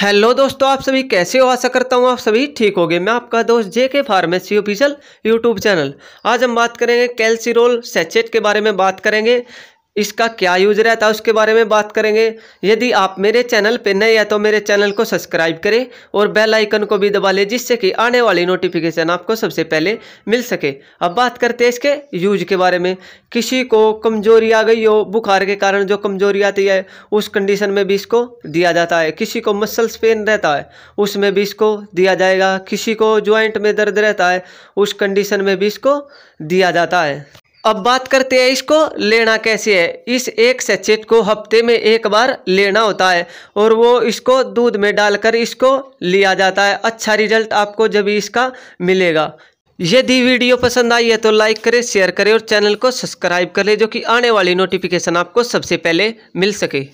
Hello दोस्तों, आप सभी कैसे हो? आशा करता हूँ आप सभी ठीक हो गए मैं आपका दोस्त जे के फार्मेसी ऑफिशियल यूट्यूब चैनल। आज हम बात करेंगे कैल्सीरोल सेचेट के बारे में बात करेंगे। इसका क्या यूज़ रहता है उसके बारे में बात करेंगे। यदि आप मेरे चैनल पर नए हैं तो मेरे चैनल को सब्सक्राइब करें और बेल आइकन को भी दबा लें, जिससे कि आने वाली नोटिफिकेशन आपको सबसे पहले मिल सके। अब बात करते हैं इसके यूज़ के बारे में। किसी को कमज़ोरी आ गई हो, बुखार के कारण जो कमज़ोरी आती है, उस कंडीशन में भी इसको दिया जाता है। किसी को मसल्स पेन रहता है, उसमें भी इसको दिया जाएगा। किसी को ज्वाइंट में दर्द रहता है, उस कंडीशन में भी इसको दिया जाता है। अब बात करते हैं इसको, लेना कैसे है? इस एक सचेत को हफ़्ते में एक बार लेना होता है और वो इसको दूध में डालकर इसको लिया जाता है। अच्छा रिज़ल्ट आपको जब इसका मिलेगा। यदि वीडियो पसंद आई है तो लाइक करें, शेयर करें और चैनल को सब्सक्राइब कर जो कि आने वाली नोटिफिकेशन आपको सबसे पहले मिल सके।